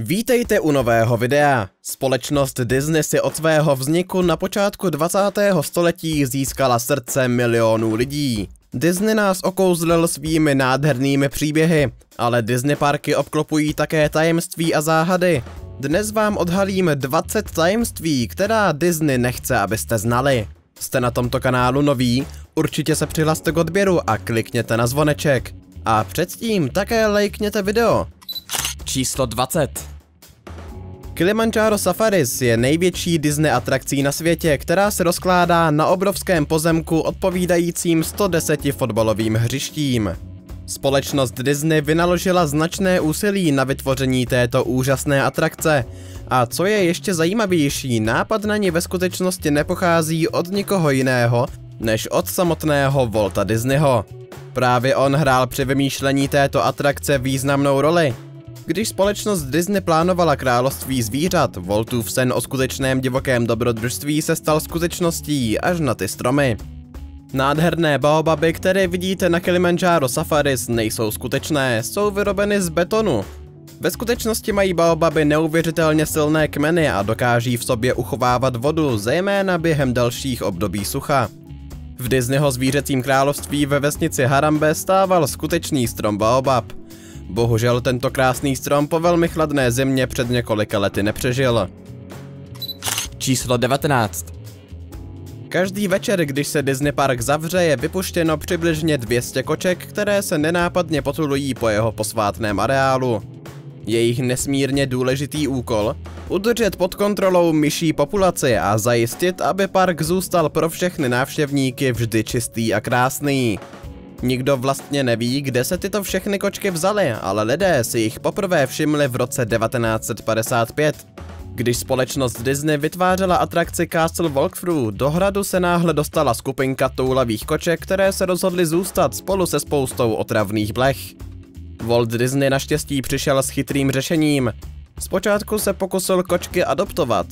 Vítejte u nového videa. Společnost Disney si od svého vzniku na počátku 20. století získala srdce milionů lidí. Disney nás okouzlil svými nádhernými příběhy, ale Disney parky obklopují také tajemství a záhady. Dnes vám odhalím 20 tajemství, která Disney nechce, abyste znali. Jste na tomto kanálu noví? Určitě se přihlaste k odběru a klikněte na zvoneček. A předtím také lajkněte video. Číslo 20. Kilimanjaro Safaris je největší Disney atrakcí na světě, která se rozkládá na obrovském pozemku odpovídajícím 110 fotbalovým hřištím. Společnost Disney vynaložila značné úsilí na vytvoření této úžasné atrakce. A co je ještě zajímavější, nápad na ní ve skutečnosti nepochází od nikoho jiného, než od samotného Volta Disneyho. Právě on hrál při vymýšlení této atrakce významnou roli. Když společnost Disney plánovala království zvířat, Voltův sen o skutečném divokém dobrodružství se stal skutečností až na ty stromy. Nádherné baobaby, které vidíte na Kilimanjaro Safaris, nejsou skutečné, jsou vyrobeny z betonu. Ve skutečnosti mají baobaby neuvěřitelně silné kmeny a dokáží v sobě uchovávat vodu, zejména během dalších období sucha. V Disneyho zvířecím království ve vesnici Harambe stával skutečný strom baobab. Bohužel tento krásný strom po velmi chladné zimě před několika lety nepřežil. Číslo 19. Každý večer, když se Disney Park zavře, je vypuštěno přibližně 200 koček, které se nenápadně potulují po jeho posvátném areálu. Jejich nesmírně důležitý úkol? Udržet pod kontrolou myší populaci a zajistit, aby park zůstal pro všechny návštěvníky vždy čistý a krásný. Nikdo vlastně neví, kde se tyto všechny kočky vzaly, ale lidé si jich poprvé všimli v roce 1955. Když společnost Disney vytvářela atrakci Castle Walkthrough, do hradu se náhle dostala skupinka toulavých koček, které se rozhodly zůstat spolu se spoustou otravných blech. Walt Disney naštěstí přišel s chytrým řešením. Zpočátku se pokusil kočky adoptovat.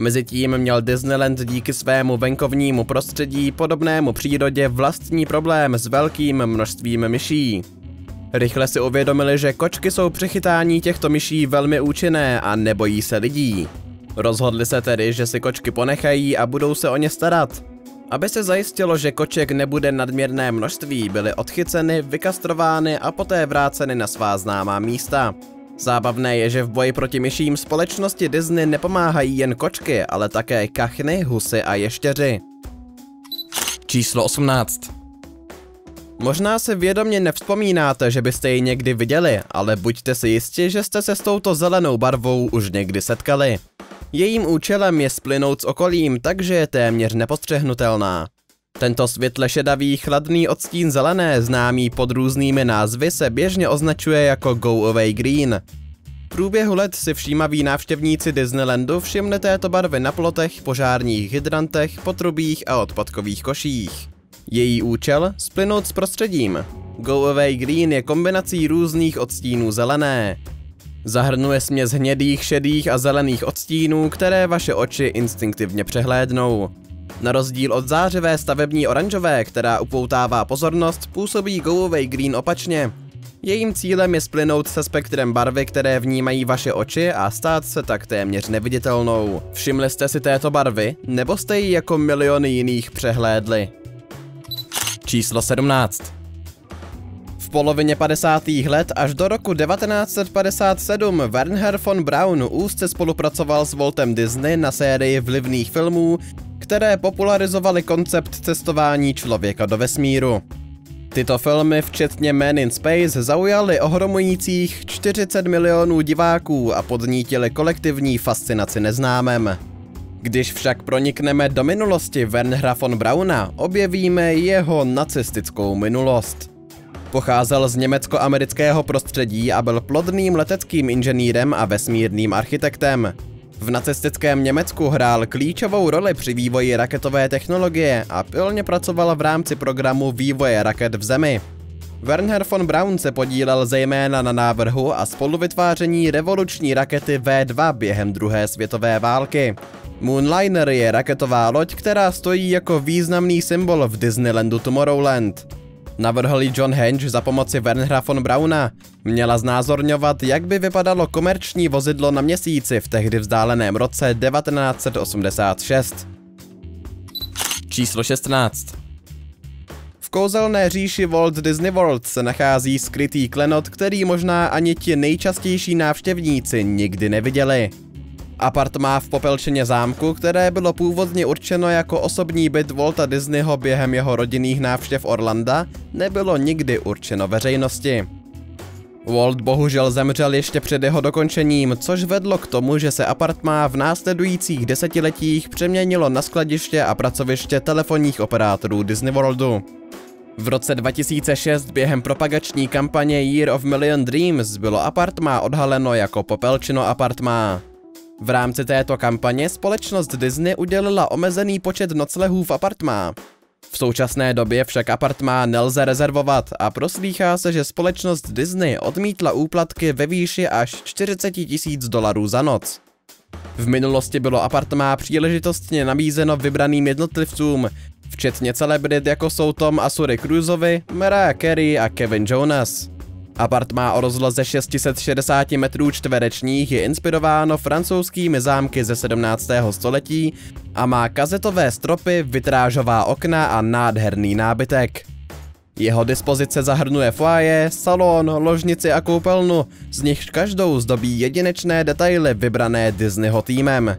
Mezitím měl Disneyland díky svému venkovnímu prostředí podobnému přírodě vlastní problém s velkým množstvím myší. Rychle si uvědomili, že kočky jsou při chytání těchto myší velmi účinné a nebojí se lidí. Rozhodli se tedy, že si kočky ponechají a budou se o ně starat. Aby se zajistilo, že koček nebude nadměrné množství, byly odchyceny, vykastrovány a poté vráceny na svá známá místa. Zábavné je, že v boji proti myším společnosti Disney nepomáhají jen kočky, ale také kachny, husy a ještěři. Číslo 18. Možná se vědomě nevzpomínáte, že byste ji někdy viděli, ale buďte si jisti, že jste se s touto zelenou barvou už někdy setkali. Jejím účelem je splynout s okolím, takže je téměř nepostřehnutelná. Tento světle šedavý chladný odstín zelené, známý pod různými názvy, se běžně označuje jako Go Away Green. V průběhu let si všímaví návštěvníci Disneylandu všimli této barvy na plotech, požárních hydrantech, potrubích a odpadkových koších. Její účel? Splynout s prostředím. Go Away Green je kombinací různých odstínů zelené. Zahrnuje směs hnědých, šedých a zelených odstínů, které vaše oči instinktivně přehlédnou. Na rozdíl od zářivé stavební oranžové, která upoutává pozornost, působí Away Green opačně. Jejím cílem je splynout se spektrem barvy, které vnímají vaše oči a stát se tak téměř neviditelnou. Všimli jste si této barvy, nebo jste ji jako miliony jiných přehlédli? Číslo 17. V polovině 50. let až do roku 1957 Werner von Braun úzce spolupracoval s Waltem Disney na sérii vlivných filmů, které popularizovaly koncept cestování člověka do vesmíru. Tyto filmy, včetně Man in Space, zaujaly ohromujících 40 milionů diváků a podnítily kolektivní fascinaci neznámem. Když však pronikneme do minulosti Wernera von Brauna, objevíme jeho nacistickou minulost. Pocházel z německo-amerického prostředí a byl plodným leteckým inženýrem a vesmírným architektem. V nacistickém Německu hrál klíčovou roli při vývoji raketové technologie a pilně pracoval v rámci programu vývoje raket v zemi. Werner von Braun se podílel zejména na návrhu a spoluvytváření revoluční rakety V2 během druhé světové války. Moonliner je raketová loď, která stojí jako významný symbol v Disneylandu Tomorrowland. Navrhl ji John Henge za pomoci Wernera von Brauna. Měla znázorňovat, jak by vypadalo komerční vozidlo na měsíci v tehdy vzdáleném roce 1986. Číslo 16. V kouzelné říši Walt Disney World se nachází skrytý klenot, který možná ani ti nejčastější návštěvníci nikdy neviděli. Apart má v popelčeně zámku, které bylo původně určeno jako osobní byt Walta Disneyho během jeho rodinných návštěv Orlanda, nebylo nikdy určeno veřejnosti. Walt bohužel zemřel ještě před jeho dokončením, což vedlo k tomu, že se apartmá v následujících desetiletích přeměnilo na skladiště a pracoviště telefonních operátorů Disney Worldu. V roce 2006 během propagační kampaně Year of Million Dreams bylo apartmá odhaleno jako popelčino apartmá. V rámci této kampaně společnost Disney udělila omezený počet noclehů v apartmá. V současné době však apartmá nelze rezervovat a proslýchá se, že společnost Disney odmítla úplatky ve výši až 40 tisíc dolarů za noc. V minulosti bylo apartmá příležitostně nabízeno vybraným jednotlivcům, včetně celebrit jako jsou Tom a Suri Cruiseovi, Mariah Carey a Kevin Jonas. Apartmá o rozloze 660 metrů čtverečních je inspirováno francouzskými zámky ze 17. století a má kazetové stropy, vitrážová okna a nádherný nábytek. Jeho dispozice zahrnuje foaje, salon, ložnici a koupelnu, z nichž každou zdobí jedinečné detaily vybrané Disneyho týmem.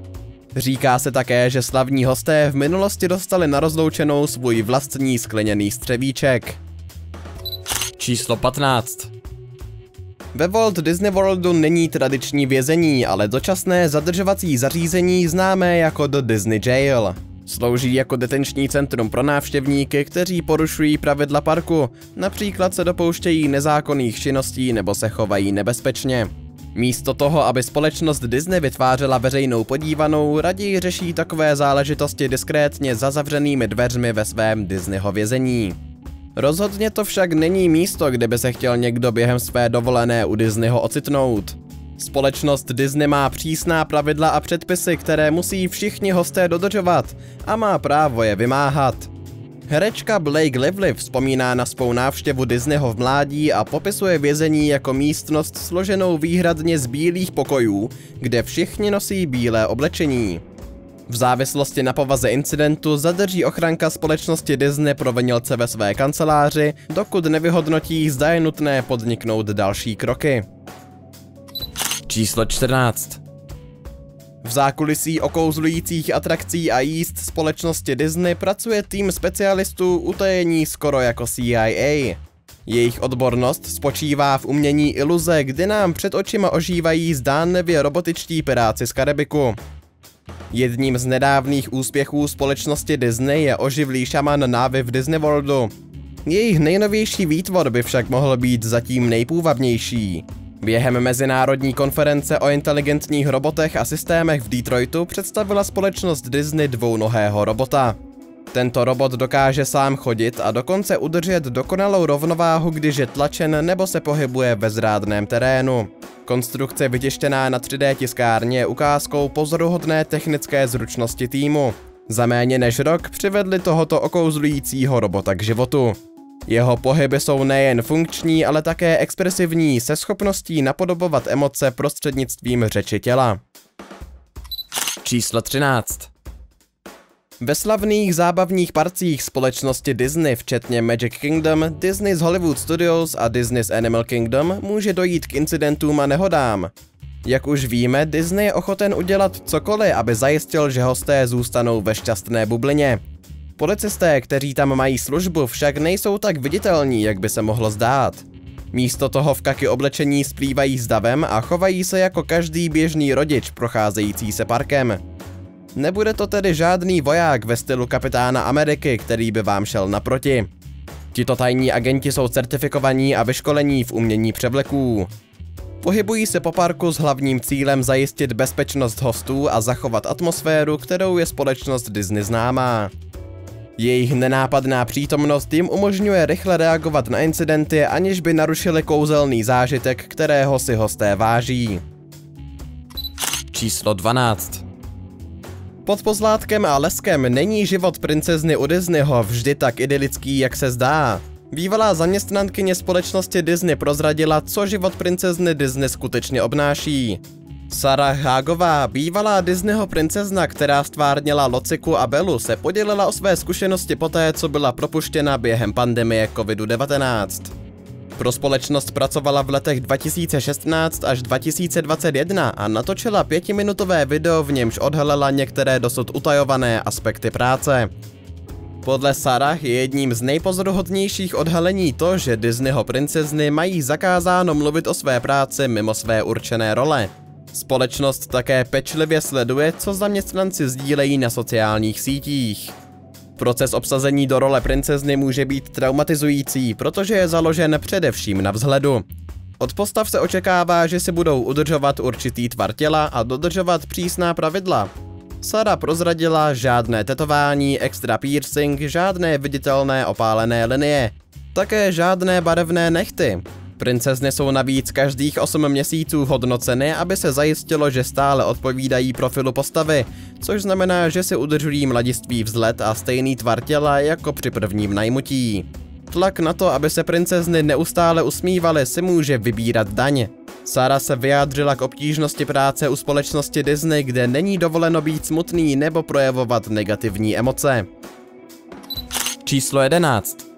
Říká se také, že slavní hosté v minulosti dostali na rozloučenou svůj vlastní skleněný střevíček. Číslo 15. Ve Walt Disney Worldu není tradiční vězení, ale dočasné zadržovací zařízení známé jako The Disney Jail. Slouží jako detenční centrum pro návštěvníky, kteří porušují pravidla parku, například se dopouštějí nezákonných činností nebo se chovají nebezpečně. Místo toho, aby společnost Disney vytvářela veřejnou podívanou, raději řeší takové záležitosti diskrétně za zavřenými dveřmi ve svém Disneyho vězení. Rozhodně to však není místo, kde by se chtěl někdo během své dovolené u Disneyho ocitnout. Společnost Disney má přísná pravidla a předpisy, které musí všichni hosté dodržovat a má právo je vymáhat. Herečka Blake Lively vzpomíná na svou návštěvu Disneyho v mládí a popisuje vězení jako místnost složenou výhradně z bílých pokojů, kde všichni nosí bílé oblečení. V závislosti na povaze incidentu zadrží ochranka společnosti Disney provinilce ve své kanceláři, dokud nevyhodnotí, zda je nutné podniknout další kroky. Číslo 14. V zákulisí okouzlujících atrakcí a jíst společnosti Disney pracuje tým specialistů utajení skoro jako CIA. Jejich odbornost spočívá v umění iluze, kdy nám před očima ožívají zdánlivě robotičtí piráci z Karibiku. Jedním z nedávných úspěchů společnosti Disney je oživlý šaman Navy v Disney Worldu. Jejich nejnovější výtvor by však mohl být zatím nejpůvabnější. Během mezinárodní konference o inteligentních robotech a systémech v Detroitu představila společnost Disney dvounohého robota. Tento robot dokáže sám chodit a dokonce udržet dokonalou rovnováhu, když je tlačen nebo se pohybuje ve zrádném terénu. Konstrukce vytištěná na 3D tiskárně je ukázkou pozoruhodné technické zručnosti týmu. Za méně než rok přivedli tohoto okouzlujícího robota k životu. Jeho pohyby jsou nejen funkční, ale také expresivní, se schopností napodobovat emoce prostřednictvím řeči těla. Číslo 13. Ve slavných zábavních parcích společnosti Disney, včetně Magic Kingdom, Disney's Hollywood Studios a Disney's Animal Kingdom, může dojít k incidentům a nehodám. Jak už víme, Disney je ochoten udělat cokoliv, aby zajistil, že hosté zůstanou ve šťastné bublině. Policisté, kteří tam mají službu, však nejsou tak viditelní, jak by se mohlo zdát. Místo toho v kaky oblečení splývají s davem a chovají se jako každý běžný rodič procházející se parkem. Nebude to tedy žádný voják ve stylu kapitána Ameriky, který by vám šel naproti. Tito tajní agenti jsou certifikovaní a vyškolení v umění převleků. Pohybují se po parku s hlavním cílem zajistit bezpečnost hostů a zachovat atmosféru, kterou je společnost Disney známá. Jejich nenápadná přítomnost jim umožňuje rychle reagovat na incidenty, aniž by narušili kouzelný zážitek, kterého si hosté váží. Číslo 12. Pod pozlátkem a leskem není život princezny u Disneyho vždy tak idylický, jak se zdá. Bývalá zaměstnankyně společnosti Disney prozradila, co život princezny Disney skutečně obnáší. Sarah Hagová, bývalá Disneyho princezna, která stvárnila Lociku a Belu, se podělila o své zkušenosti poté, co byla propuštěna během pandemie COVID-19. Pro společnost pracovala v letech 2016 až 2021 a natočila pětiminutové video, v němž odhalila některé dosud utajované aspekty práce. Podle Sarah je jedním z nejpozoruhodnějších odhalení to, že Disneyho princezny mají zakázáno mluvit o své práci mimo své určené role. Společnost také pečlivě sleduje, co zaměstnanci sdílejí na sociálních sítích. Proces obsazení do role princezny může být traumatizující, protože je založen především na vzhledu. Od postav se očekává, že si budou udržovat určitý tvar těla a dodržovat přísná pravidla. Sara prozradila žádné tetování, extra piercing, žádné viditelné opálené linie. Také žádné barevné nechty. Princezny jsou navíc každých 8 měsíců hodnoceny, aby se zajistilo, že stále odpovídají profilu postavy, což znamená, že si udržují mladiství vzhled a stejný tvar těla jako při prvním najmutí. Tlak na to, aby se princezny neustále usmívaly, si může vybírat daň. Sara se vyjádřila k obtížnosti práce u společnosti Disney, kde není dovoleno být smutný nebo projevovat negativní emoce. Číslo 11.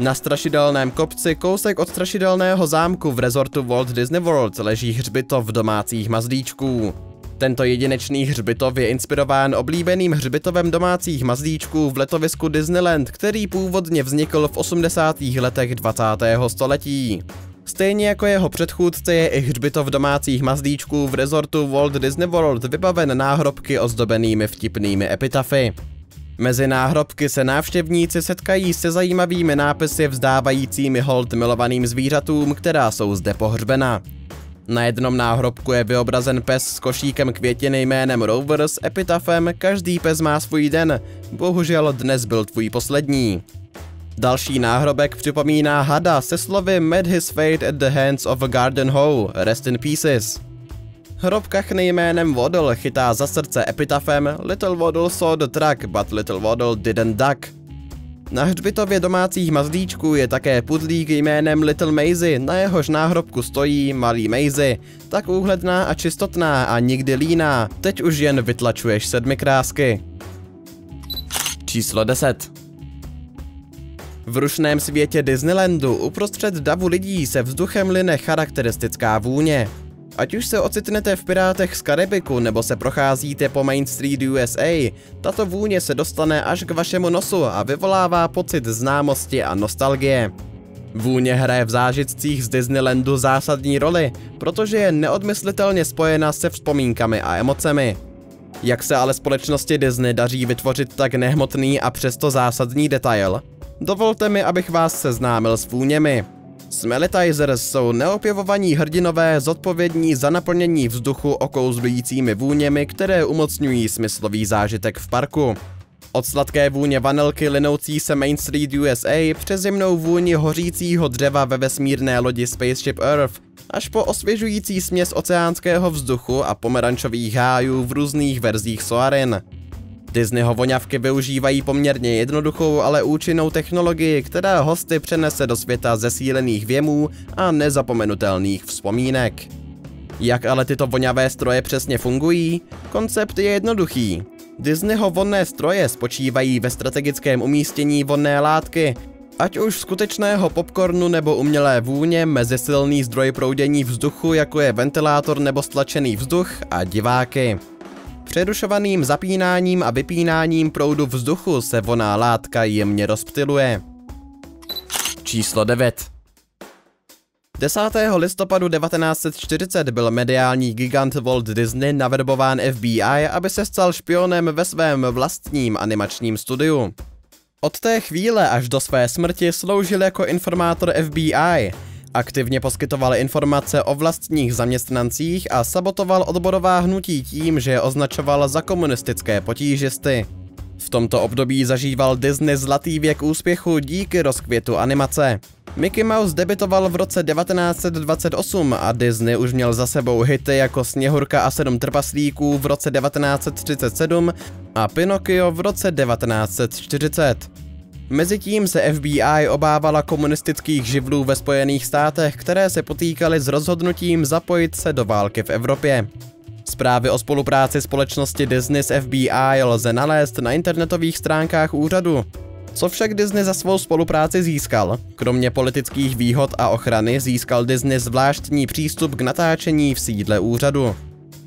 Na strašidelném kopci, kousek od strašidelného zámku v rezortu Walt Disney World, leží hřbitov domácích mazlíčků. Tento jedinečný hřbitov je inspirován oblíbeným hřbitovem domácích mazlíčků v letovisku Disneyland, který původně vznikl v 80. letech 20. století. Stejně jako jeho předchůdce je i hřbitov domácích mazlíčků v rezortu Walt Disney World vybaven náhrobky ozdobenými vtipnými epitafy. Mezi náhrobky se návštěvníci setkají se zajímavými nápisy vzdávajícími hold milovaným zvířatům, která jsou zde pohřbena. Na jednom náhrobku je vyobrazen pes s košíkem květiny jménem Rover s epitafem Každý pes má svůj den, bohužel dnes byl tvůj poslední. Další náhrobek připomíná hada se slovy Met his fate at the hands of a garden hoe, rest in pieces. Hrob kachny jménem Waddle chytá za srdce epitafem Little Waddle saw the truck, but Little Waddle didn't duck. Na hřbitově domácích mazlíčků je také pudlík jménem Little Maisie, na jehož náhrobku stojí malý Maisie, tak úhledná a čistotná a nikdy líná, teď už jen vytlačuješ sedmi krásky. Číslo 10. V rušném světě Disneylandu uprostřed davu lidí se vzduchem line charakteristická vůně. Ať už se ocitnete v Pirátech z Karibiku nebo se procházíte po Main Street USA, tato vůně se dostane až k vašemu nosu a vyvolává pocit známosti a nostalgie. Vůně hraje v zážitcích z Disneylandu zásadní roli, protože je neodmyslitelně spojena se vzpomínkami a emocemi. Jak se ale společnosti Disney daří vytvořit tak nehmotný a přesto zásadní detail? Dovolte mi, abych vás seznámil s vůněmi. Smellitizers jsou neopěvovaní hrdinové zodpovědní za naplnění vzduchu okouzlujícími vůněmi, které umocňují smyslový zážitek v parku. Od sladké vůně vanilky linoucí se Main Street USA přes jemnou vůni hořícího dřeva ve vesmírné lodi Spaceship Earth až po osvěžující směs oceánského vzduchu a pomerančových hájů v různých verzích soarin. Disneyho voňavky využívají poměrně jednoduchou, ale účinnou technologii, která hosty přenese do světa zesílených věmů a nezapomenutelných vzpomínek. Jak ale tyto voňavé stroje přesně fungují? Koncept je jednoduchý. Disneyho vonné stroje spočívají ve strategickém umístění vonné látky, ať už skutečného popcornu nebo umělé vůně mezi silný zdroj proudění vzduchu, jako je ventilátor nebo stlačený vzduch a diváky. Přerušovaným zapínáním a vypínáním proudu vzduchu se voná látka jemně rozptiluje. Číslo 9. 10. listopadu 1940 byl mediální gigant Walt Disney naverbován FBI, aby se stal špionem ve svém vlastním animačním studiu. Od té chvíle až do své smrti sloužil jako informátor FBI, Aktivně poskytoval informace o vlastních zaměstnancích a sabotoval odborová hnutí tím, že je označoval za komunistické potížisty. V tomto období zažíval Disney zlatý věk úspěchu díky rozkvětu animace. Mickey Mouse debitoval v roce 1928 a Disney už měl za sebou hity jako Sněhurka a sedm trpaslíků v roce 1937 a Pinocchio v roce 1940. Mezitím se FBI obávala komunistických živlů ve Spojených státech, které se potýkaly s rozhodnutím zapojit se do války v Evropě. Zprávy o spolupráci společnosti Disney s FBI lze nalézt na internetových stránkách úřadu. Co však Disney za svou spolupráci získal? Kromě politických výhod a ochrany získal Disney zvláštní přístup k natáčení v sídle úřadu.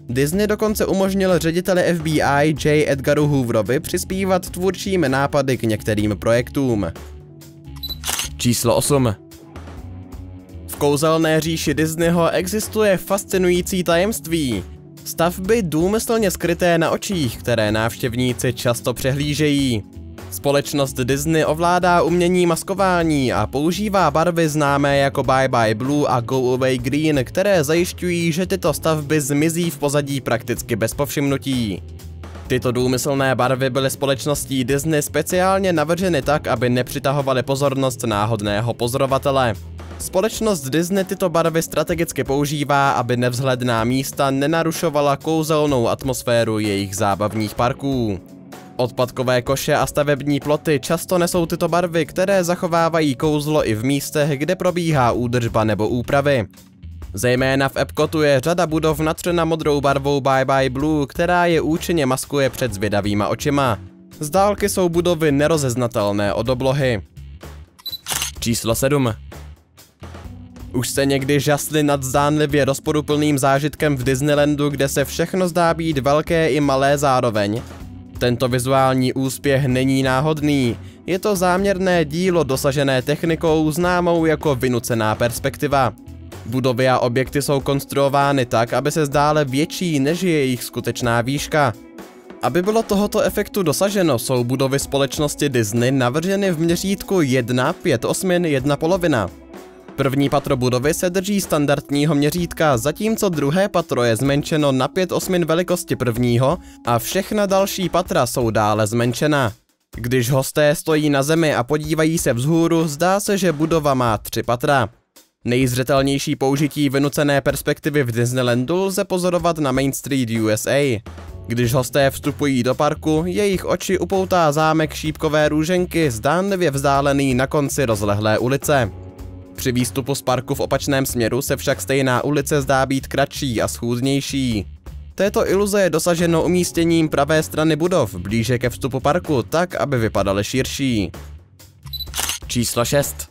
Disney dokonce umožnil řediteli FBI J. Edgaru Hooverovi přispívat tvůrčími nápady k některým projektům. Číslo 8. V kouzelné říši Disneyho existuje fascinující tajemství. Stavby důmyslně skryté na očích, které návštěvníci často přehlížejí. Společnost Disney ovládá umění maskování a používá barvy známé jako Bye Bye Blue a Go Away Green, které zajišťují, že tyto stavby zmizí v pozadí prakticky bez povšimnutí. Tyto důmyslné barvy byly společností Disney speciálně navrženy tak, aby nepřitahovaly pozornost náhodného pozorovatele. Společnost Disney tyto barvy strategicky používá, aby nevzhledná místa nenarušovala kouzelnou atmosféru jejich zábavních parků. Odpadkové koše a stavební ploty často nesou tyto barvy, které zachovávají kouzlo i v místech, kde probíhá údržba nebo úpravy. Zejména v Epcotu je řada budov natřena modrou barvou Bye Bye Blue, která je účinně maskuje před zvědavýma očima. Z dálky jsou budovy nerozeznatelné od oblohy. Číslo 7. Už jste někdy žasli nad zdánlivě rozporuplným zážitkem v Disneylandu, kde se všechno zdá být velké i malé zároveň? Tento vizuální úspěch není náhodný. Je to záměrné dílo dosažené technikou známou jako vynucená perspektiva. Budovy a objekty jsou konstruovány tak, aby se zdále větší než je jejich skutečná výška. Aby bylo tohoto efektu dosaženo, jsou budovy společnosti Disney navrženy v měřítku 1, 5 osmin, 1 polovina. První patro budovy se drží standardního měřítka, zatímco druhé patro je zmenšeno na 5 osmin velikosti prvního a všechna další patra jsou dále zmenšena. Když hosté stojí na zemi a podívají se vzhůru, zdá se, že budova má tři patra. Nejzřetelnější použití vynucené perspektivy v Disneylandu lze pozorovat na Main Street USA. Když hosté vstupují do parku, jejich oči upoutá zámek šípkové růženky zdánlivě vzdálený na konci rozlehlé ulice. Při výstupu z parku v opačném směru se však stejná ulice zdá být kratší a schůznější. Této iluze je dosaženo umístěním pravé strany budov blíže ke vstupu parku, tak aby vypadaly širší. Číslo 6.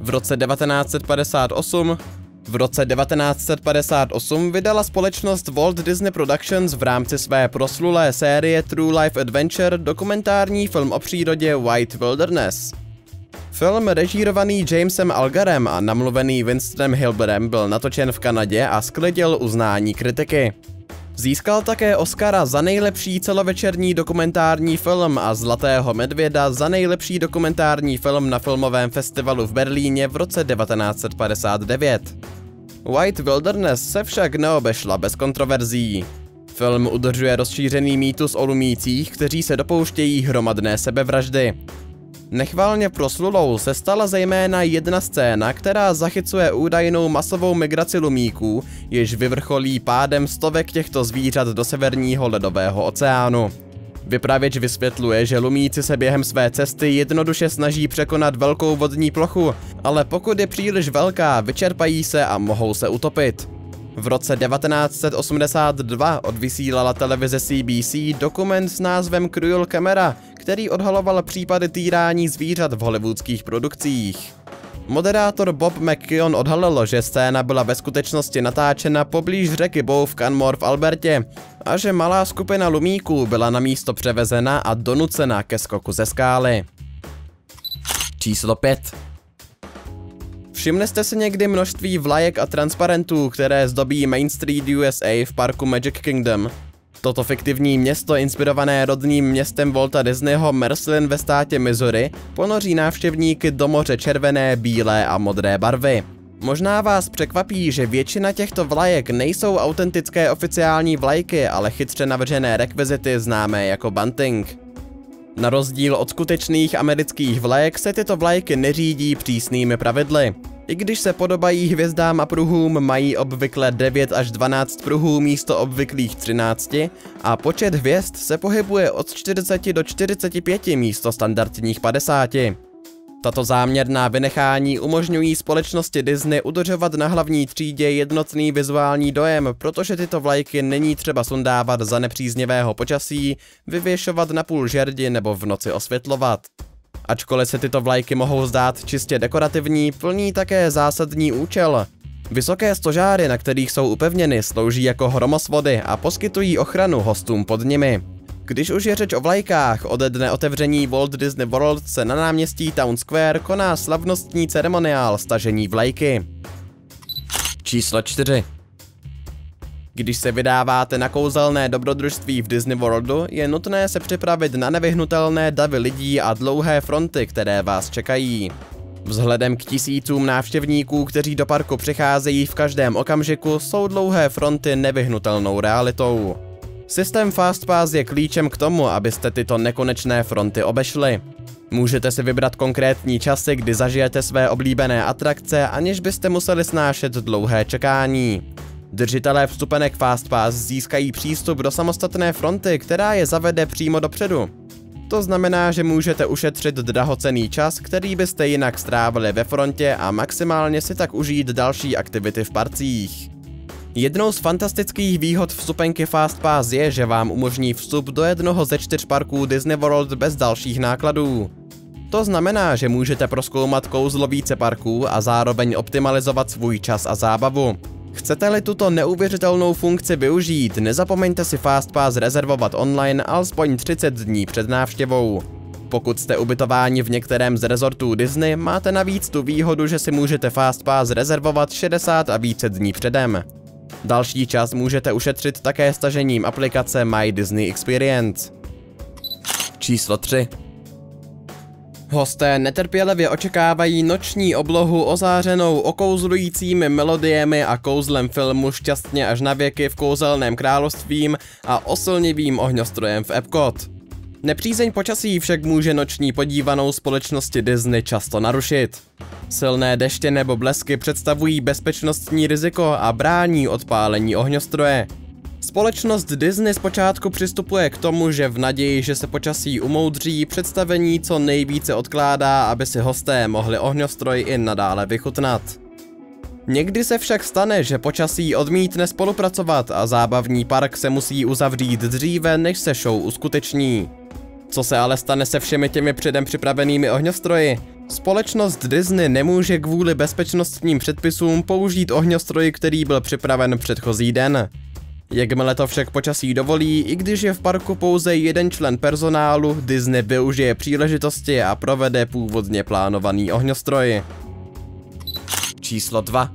V roce 1958 v roce 1958 vydala společnost Walt Disney Productions v rámci své proslulé série True Life Adventure dokumentární film o přírodě White Wilderness. Film režírovaný Jamesem Algarem a namluvený Winstonem Hilberem byl natočen v Kanadě a sklidil uznání kritiky. Získal také Oscara za nejlepší celovečerní dokumentární film a Zlatého medvěda za nejlepší dokumentární film na filmovém festivalu v Berlíně v roce 1959. White Wilderness se však neobešla bez kontroverzí. Film udržuje rozšířený mýtus o lumících, kteří se dopouštějí hromadné sebevraždy. Nechvalně proslulou se stala zejména jedna scéna, která zachycuje údajnou masovou migraci lumíků, jež vyvrcholí pádem stovek těchto zvířat do severního ledového oceánu. Vypravěč vysvětluje, že lumíci se během své cesty jednoduše snaží překonat velkou vodní plochu, ale pokud je příliš velká, vyčerpají se a mohou se utopit. V roce 1982 odvysílala televize CBC dokument s názvem Cruel Camera, který odhaloval případy týrání zvířat v hollywoodských produkcích. Moderátor Bob McKeon odhalil, že scéna byla ve skutečnosti natáčena poblíž řeky Bow v Canmore v Albertě a že malá skupina lumíků byla na místo převezena a donucena ke skoku ze skály. Číslo 5. Všimli jste si někdy množství vlajek a transparentů, které zdobí Main Street USA v parku Magic Kingdom? Toto fiktivní město, inspirované rodným městem Volta Disneyho Merslin ve státě Missouri, ponoří návštěvníky do moře červené, bílé a modré barvy. Možná vás překvapí, že většina těchto vlajek nejsou autentické oficiální vlajky, ale chytře navržené rekvizity známé jako bunting. Na rozdíl od skutečných amerických vlajek se tyto vlajky neřídí přísnými pravidly. I když se podobají hvězdám a pruhům, mají obvykle 9 až 12 pruhů místo obvyklých 13 a počet hvězd se pohybuje od 40 do 45 místo standardních 50. Tato záměrná vynechání umožňují společnosti Disney udržovat na hlavní třídě jednotný vizuální dojem, protože tyto vlajky není třeba sundávat za nepříznivého počasí, vyvěšovat na půl žerdi nebo v noci osvětlovat. Ačkoliv se tyto vlajky mohou zdát čistě dekorativní, plní také zásadní účel. Vysoké stožáry, na kterých jsou upevněny, slouží jako hromosvody a poskytují ochranu hostům pod nimi. Když už je řeč o vlajkách, ode dne otevření Walt Disney World se na náměstí Town Square koná slavnostní ceremoniál stažení vlajky. Číslo 4. Když se vydáváte na kouzelné dobrodružství v Disney Worldu, je nutné se připravit na nevyhnutelné davy lidí a dlouhé fronty, které vás čekají. Vzhledem k tisícům návštěvníků, kteří do parku přicházejí v každém okamžiku, jsou dlouhé fronty nevyhnutelnou realitou. Systém FastPass je klíčem k tomu, abyste tyto nekonečné fronty obešli. Můžete si vybrat konkrétní časy, kdy zažijete své oblíbené atrakce, aniž byste museli snášet dlouhé čekání. Držitelé vstupenek FastPass získají přístup do samostatné fronty, která je zavede přímo dopředu. To znamená, že můžete ušetřit drahocený čas, který byste jinak strávili ve frontě a maximálně si tak užít další aktivity v parcích. Jednou z fantastických výhod vstupenky FastPass je, že vám umožní vstup do jednoho ze čtyř parků Disney World bez dalších nákladů. To znamená, že můžete proskoumat kouzlo více parků a zároveň optimalizovat svůj čas a zábavu. Chcete-li tuto neuvěřitelnou funkci využít, nezapomeňte si FastPass rezervovat online alespoň 30 dní před návštěvou. Pokud jste ubytováni v některém z rezortů Disney, máte navíc tu výhodu, že si můžete FastPass rezervovat 60 a více dní předem. Další čas můžete ušetřit také stažením aplikace My Disney Experience. Číslo 3. Hosté netrpělivě očekávají noční oblohu ozářenou okouzlujícími melodiemi a kouzlem filmu Šťastně až na věky v kouzelném královstvím a oslnivým ohňostrojem v Epcot. Nepřízeň počasí však může noční podívanou společnosti Disney často narušit. Silné deště nebo blesky představují bezpečnostní riziko a brání odpálení ohňostroje. Společnost Disney zpočátku přistupuje k tomu, že v naději, že se počasí umoudří, představení co nejvíce odkládá, aby si hosté mohli ohňostroj i nadále vychutnat. Někdy se však stane, že počasí odmítne spolupracovat a zábavní park se musí uzavřít dříve, než se show uskuteční. Co se ale stane se všemi těmi předem připravenými ohňostroji? Společnost Disney nemůže kvůli bezpečnostním předpisům použít ohňostroj, který byl připraven předchozí den. Jakmile to však počasí dovolí, i když je v parku pouze jeden člen personálu, Disney využije příležitosti a provede původně plánovaný ohňostroj. Číslo 2.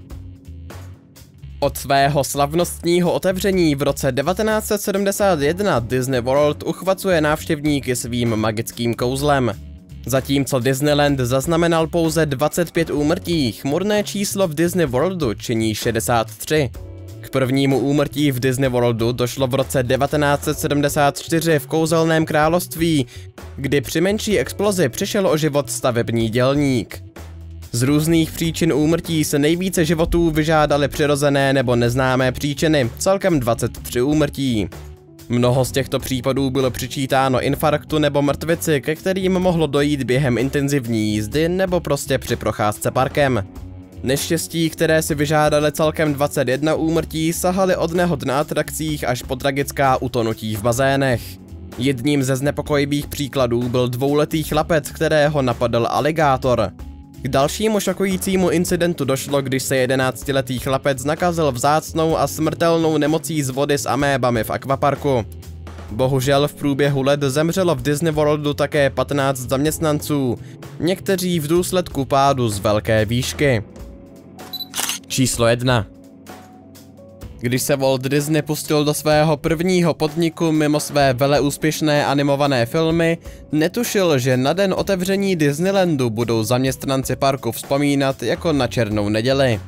Od svého slavnostního otevření v roce 1971 Disney World uchvacuje návštěvníky svým magickým kouzlem. Zatímco Disneyland zaznamenal pouze 25 úmrtí, chmurné číslo v Disney Worldu činí 63. K prvnímu úmrtí v Disney Worldu došlo v roce 1974 v kouzelném království, kdy při menší explozi přišel o život stavební dělník. Z různých příčin úmrtí se nejvíce životů vyžádaly přirozené nebo neznámé příčiny, celkem 23 úmrtí. Mnoho z těchto případů bylo přičítáno infarktu nebo mrtvici, ke kterým mohlo dojít během intenzivní jízdy nebo prostě při procházce parkem. Neštěstí, které si vyžádali celkem 21 úmrtí, sahaly od nehod na atrakcích až po tragická utonutí v bazénech. Jedním ze znepokojivých příkladů byl dvouletý chlapec, kterého napadl aligátor. K dalšímu šokujícímu incidentu došlo, když se 11-letý chlapec nakazil vzácnou a smrtelnou nemocí z vody s amébami v akvaparku. Bohužel v průběhu let zemřelo v Disney Worldu také 15 zaměstnanců, někteří v důsledku pádu z velké výšky. Číslo 1. Když se Walt Disney pustil do svého prvního podniku mimo své veleúspěšné animované filmy, netušil, že na den otevření Disneylandu budou zaměstnanci parku vzpomínat jako na černou neděli.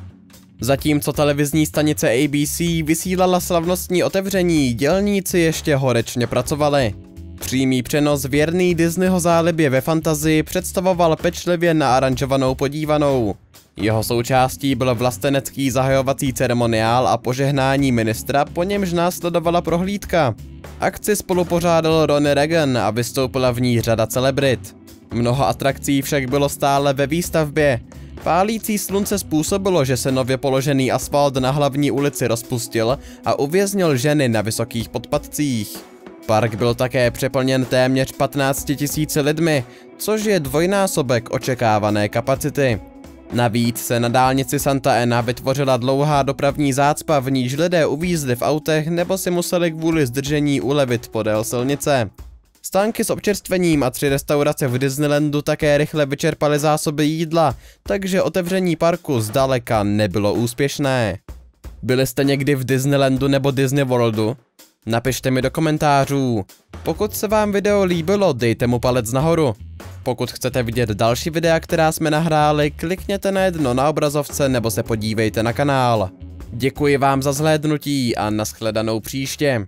Zatímco televizní stanice ABC vysílala slavnostní otevření, dělníci ještě horečně pracovali. Přímý přenos věrný Disneyho zálibě ve fantazii představoval pečlivě naaranžovanou podívanou – Jeho součástí byl vlastenecký zahajovací ceremoniál a požehnání ministra, po němž následovala prohlídka. Akci spolupořádal Ronnie Reagan a vystoupila v ní řada celebrit. Mnoho atrakcí však bylo stále ve výstavbě. Pálící slunce způsobilo, že se nově položený asfalt na hlavní ulici rozpustil a uvěznil ženy na vysokých podpadcích. Park byl také přeplněn téměř 15 000 lidmi, což je dvojnásobek očekávané kapacity. Navíc se na dálnici Santa Ana vytvořila dlouhá dopravní zácpa, v níž lidé uvízli v autech nebo si museli kvůli zdržení ulevit podél silnice. Stánky s občerstvením a tři restaurace v Disneylandu také rychle vyčerpaly zásoby jídla, takže otevření parku zdaleka nebylo úspěšné. Byli jste někdy v Disneylandu nebo Disney Worldu? Napište mi do komentářů. Pokud se vám video líbilo, dejte mu palec nahoru. Pokud chcete vidět další videa, která jsme nahráli, klikněte na jedno na obrazovce nebo se podívejte na kanál. Děkuji vám za zhlédnutí a nashledanou příště.